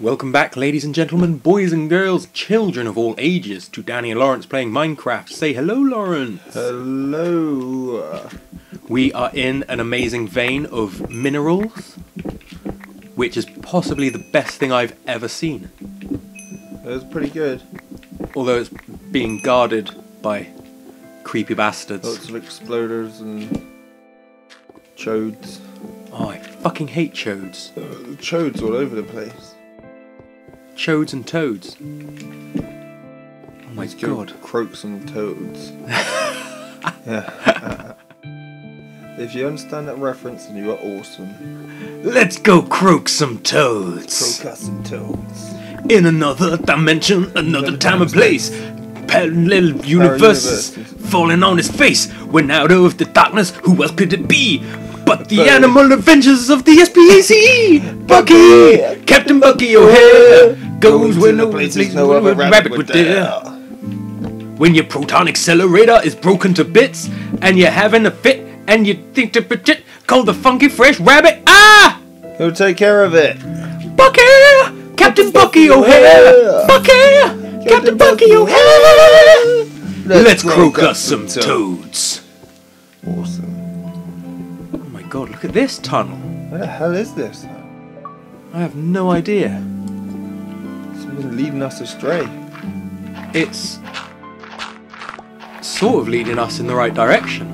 Welcome back, ladies and gentlemen, boys and girls, children of all ages, to Danny and Lawrence playing Minecraft. Say hello, Lawrence. Hello. We are in an amazing vein of minerals, which is possibly the best thing I've ever seen. That was pretty good. Although it's being guarded by creepy bastards. Lots of exploders and chodes. Oh, I fucking hate chodes. Uh, chodes all over the place. Chodes and toads. Oh my Let's go god. Croak some toads. yeah. if you understand that reference, then you are awesome. Let's go croak some toads. Croak us some toads. In another dimension, another Another time and place. Parallel universes universes. falling on his face. When out of the darkness, who else could it be? But the animal avengers of the SPAC! Bucky! Captain Bucky O'Hare goes where no places no other rabbit would dare. When your proton accelerator is broken to bits and you're having a fit and you think to legit call the funky fresh rabbit. Ah! He'll take care of it. Bucky! Captain Bucky O'Hare! Bucky! Captain Bucky O'Hare! Let's croak us some toads. Awesome. God, look at this tunnel. Where the hell is this? I have no idea. It's been leading us astray. It's sort of leading us in the right direction.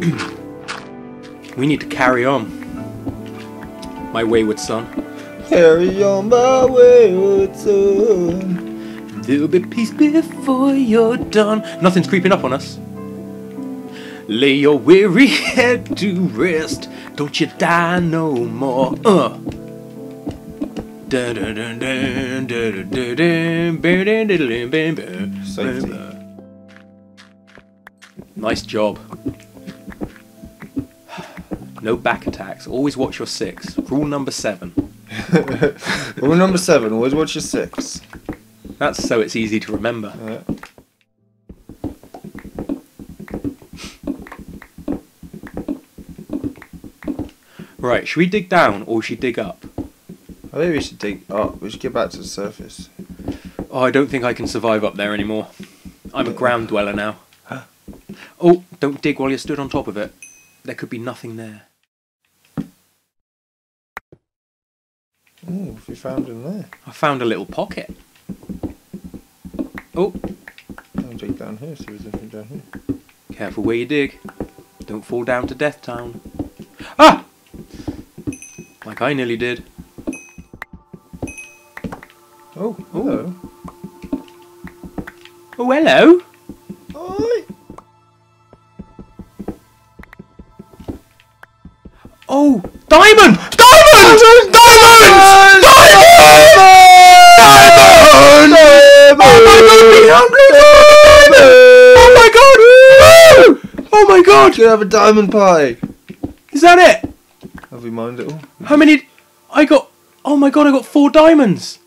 we need to carry on. My wayward son. Carry on my wayward son. There'll be peace before you're done. Nothing's creeping up on us. Lay your weary head to rest. Don't you die no more. Uh. Safety. Nice job. No back attacks. Always watch your six. Rule number seven. Rule number seven. Always watch your six. That's so it's easy to remember. Yeah. Right, should we dig down or should we dig up? I think we should dig up. We should get back to the surface. Oh, I don't think I can survive up there anymore. I'm a ground dweller now. Oh, don't dig while you're stood on top of it. There could be nothing there. Oh, if you found in there. I found a little pocket. Oh, I'll dig down here, see if there's anything down here. careful where you dig. Don't fall down to Death Town. Ah! Like I nearly did. Oh, hello. Oh, hello. Oi! Oh, diamond! Diamond! Diamond! Diamond! Diamond! Oh my god! Woo! Oh my god! You have a diamond pie! Is that it? Have we mined it all? How many? I got. Oh my god! I got four diamonds.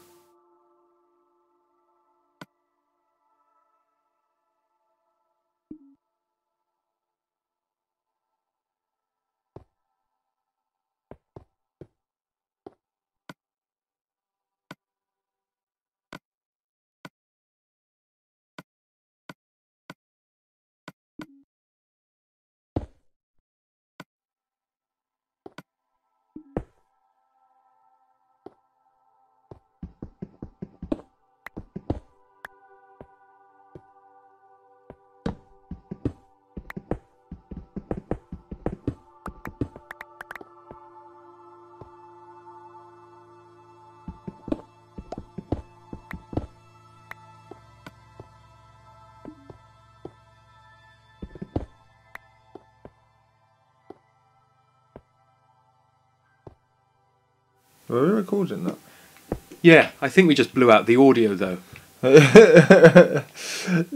Were we recording that? Yeah, I think we just blew out the audio though.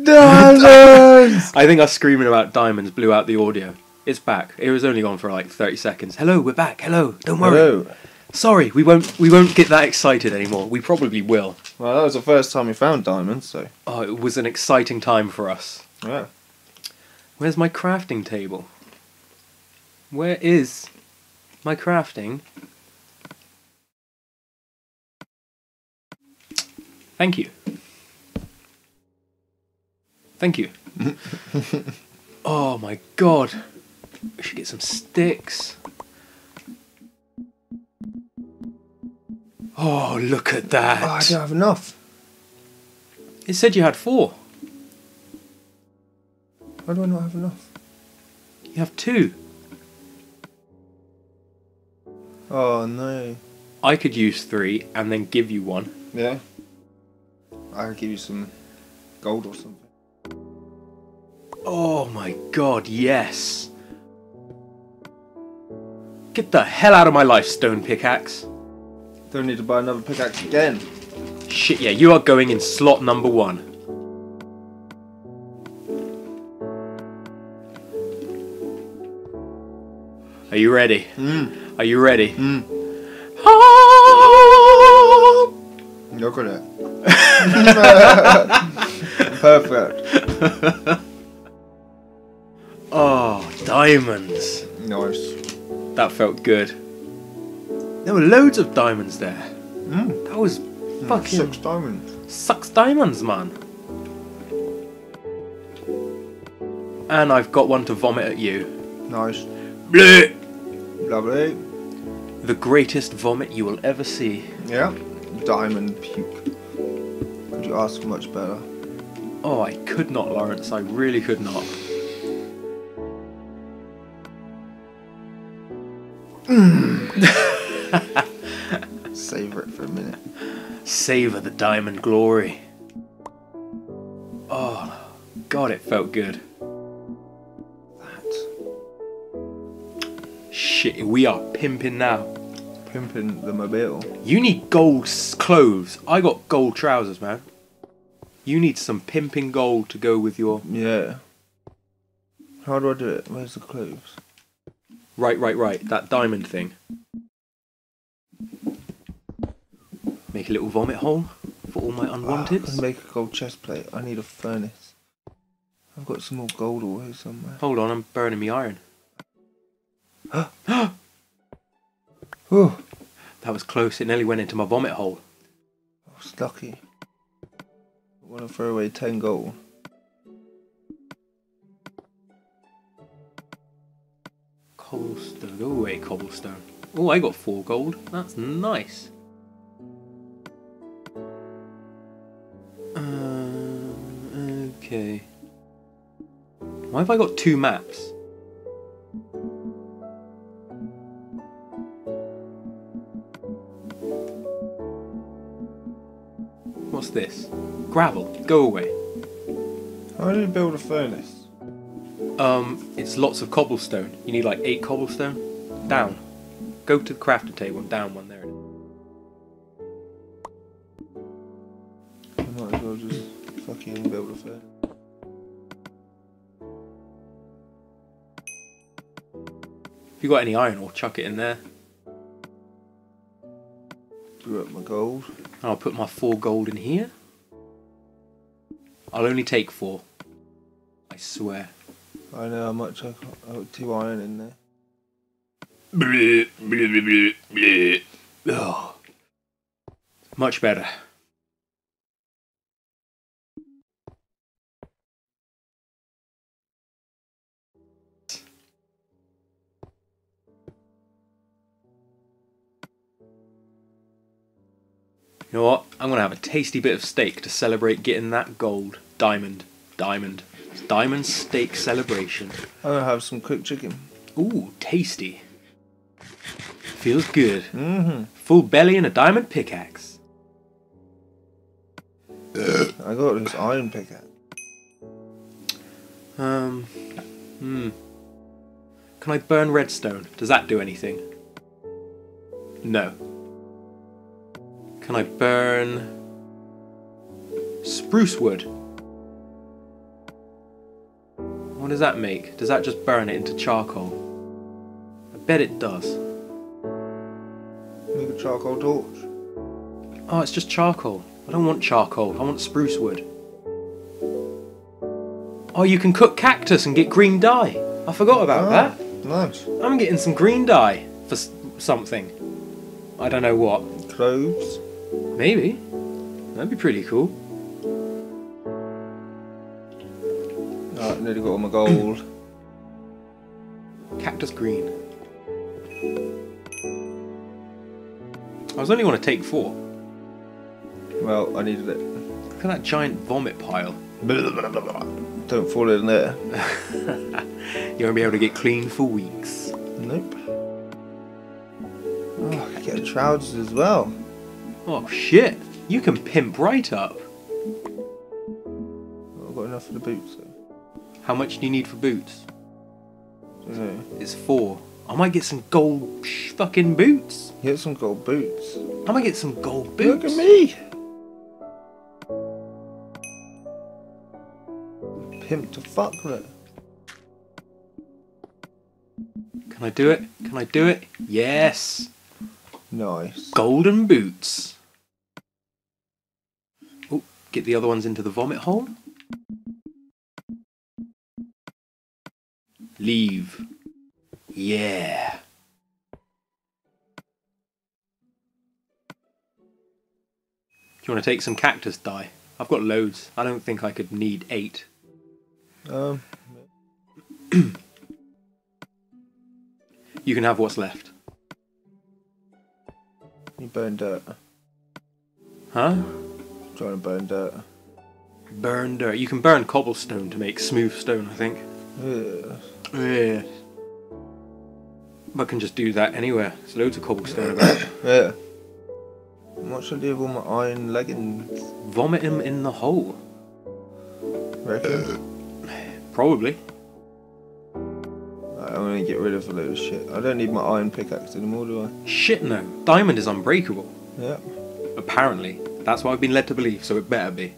Diamonds! I think us screaming about diamonds blew out the audio. It's back. It was only gone for like thirty seconds. Hello, we're back. Hello. Don't worry. Hello. Sorry, we won't. We won't get that excited anymore. We probably will. Well, that was the first time we found diamonds, so Oh, it was an exciting time for us. yeah. Where's my crafting table? Where is my crafting Thank you. Thank you. oh my god. We should get some sticks. Oh, look at Oh, I don't have enough. It said you had four. Why do I not have enough? You have two. Oh no. I could use three and then give you one. Yeah. I'll give you some gold or something. Oh my god, yes. Get the hell out of my life, stone pickaxe. Don't need to buy another pickaxe again. Shit, yeah, you are going in slot number one. Are you ready? Mm. Are you ready? Mm. Look at it. Perfect. Oh, diamonds. Nice. That felt good. There were loads of diamonds there. Mm. That was fucking Six diamonds. sucks diamonds, man. And I've got one to vomit at you. Nice. Bleh. Lovely. The greatest vomit you will ever see. Yeah. Diamond puke. Could you ask for much better? Oh, I could not, Lawrence. I really could not. Savour it for a minute. Savor the diamond glory. Oh, God, it felt good. That. Shit, we are pimping now. Pimping the mobile. You need gold clothes. I got gold trousers, man. You need some pimping gold to go with your. Yeah. How do I do it? Where's the clothes? Right, right, right. That diamond thing. Make a little vomit hole for all my ah, unwanted. unwanteds. make a gold chest plate. I need a furnace. I've got some more gold away somewhere. Hold on, I'm burning me iron. Oh, That was close. It nearly went into my vomit hole. I was lucky. I want to throw away 10 gold. Cobblestone. Go away, cobblestone. Oh, I got four gold. That's nice. Um, okay. Why have I got two maps? Gravel. Go away. How do you build a furnace? Um, it's lots of cobblestone. You need like eight cobblestone. Down. Go to the crafting table and down one there. I might as well just fucking build a furnace. If you got any iron ore, chuck it in there. Blew up my gold. I'll put my four gold in here. I'll only take four. I swear. I know how much I got. I got two iron in there. Much better. You know what? I'm gonna have a tasty bit of steak to celebrate getting that gold. Diamond. Diamond. Diamond steak celebration. I'm gonna have some cooked chicken. Ooh, tasty. Feels good. Mm-hmm. Full belly and a diamond pickaxe. I got this iron pickaxe. Um, hmm. Can I burn redstone? Does that do anything? No. Can I burn spruce wood? What does that make? Does that just burn it into charcoal? I bet it does. Make a charcoal torch. Oh, it's just charcoal. I don't want charcoal. I want spruce wood. Oh, you can cook cactus and get green dye. I forgot about Ah, that. Nice. I'm getting some green dye for something. I don't know what. Cloves. Maybe. That'd be pretty cool. Alright, nearly got all my gold. Cactus green. I was only going to take four. Well, I needed it. Look at that giant vomit pile. Don't fall in there. You won't be able to get clean for weeks. Nope. Oh, I get trousers as well. Oh shit! You can pimp right up. I've got enough for the boots. though. How much do you need for boots? It's four. I might get some gold fucking boots. Get some gold boots. I might get some gold boots. Look at me. Pimp to fuck with. Can I do it? Can I do it? Yes. Nice. Golden boots. Oh, get the other ones into the vomit hole. Leave. Yeah. Do you want to take some cactus dye? I've got loads. I don't think I could need eight. Um, You can have what's left. You burn dirt. Huh? trying to burn dirt. Burn dirt. You can burn cobblestone to make smooth stone, I think. Ugh. Yeah. I can just do that anywhere. There's loads of cobblestone about. Yeah. What should I do with all my iron leggings? Vomit him in the hole. Reckon? Probably. Right, I'm gonna get rid of a load of shit. I don't need my iron pickaxe anymore, do I? Shit no. Diamond is unbreakable. Yeah. Apparently. That's what I've been led to believe, so it better be.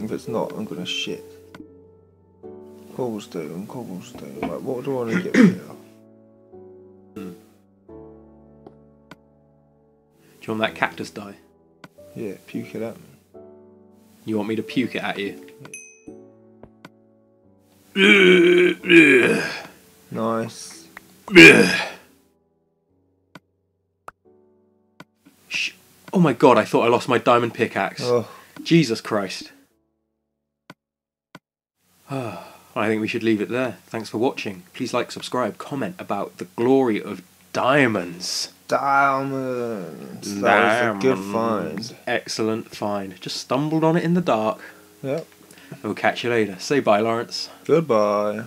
If it's not, I'm gonna shit. Cobblestone, cobblestone. Right, what do I want to get rid of? Do you want that cactus dye? Yeah, puke it up. You want me to puke it at you? Nice. Oh my god, I thought I lost my diamond pickaxe. Oh, Jesus Christ. Ah, I think we should leave it there. Thanks for watching. Please like, subscribe, comment about the glory of diamonds. diamonds. That was a good find. Excellent find. Just stumbled on it in the dark. Yep. We'll catch you later. Say bye, Lawrence. Goodbye.